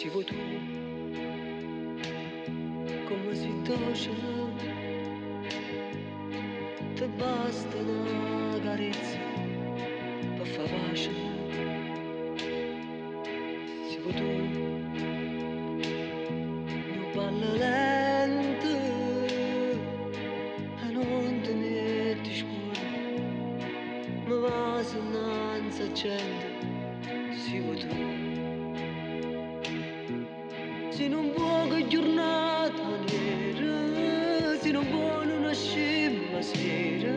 si tu. Come si dolce ti basta una carezza per far pace. Si tu non parla lento e non ti metti scuro ma va se non si se non vuoi che giornata nera, se non vuoi una scema sera,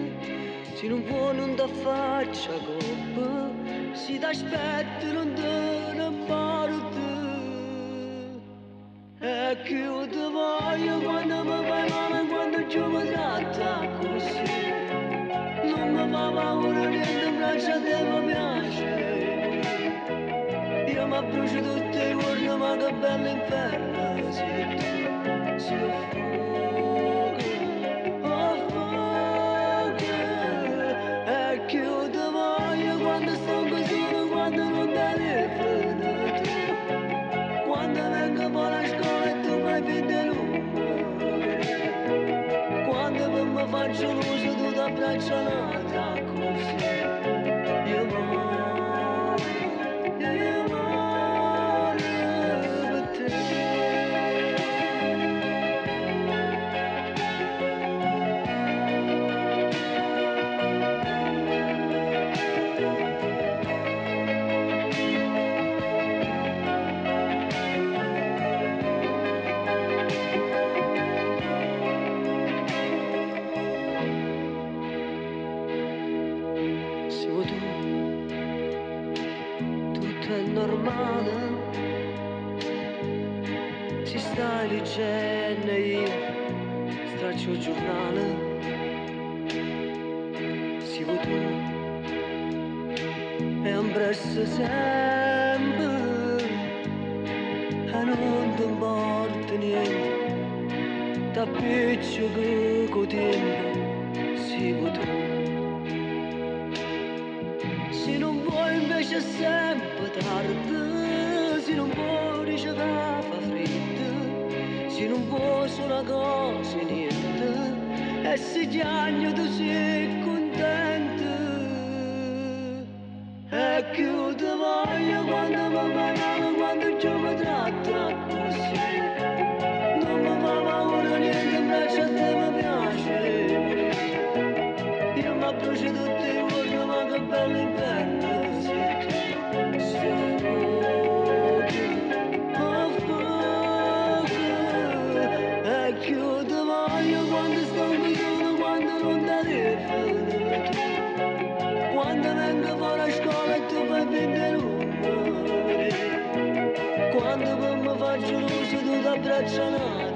se non vuoi non ti faccia coppa, se ti aspetta non te ne parte. E che io ti voglio quando mi fai male, quando giù mi tratta così. Non mi fa paura niente, in braccia a te mi piace. Io mi brucio tutti i giorni, ma che bello inferno sei tu, si affoga, affoga. E che io ti voglio quando sto così, quando non telefono tu, quando vengo fuori a scuola e tu mi fai dell'umore, quando mi faccio l'uso tu ti abbraccio l'altra così, Tu, tutto è normale. Si sta leggendo io, straccio il giornale. Se vuoi tu, e un presto sempre, e non ti importa niente, t'appiccio che col tempo, se Se non vuoi invece è sempre tardi, se non vuoi dice che fa freddo, se non vuoi sono cose niente, e se giagno tu sei contento. E obraccia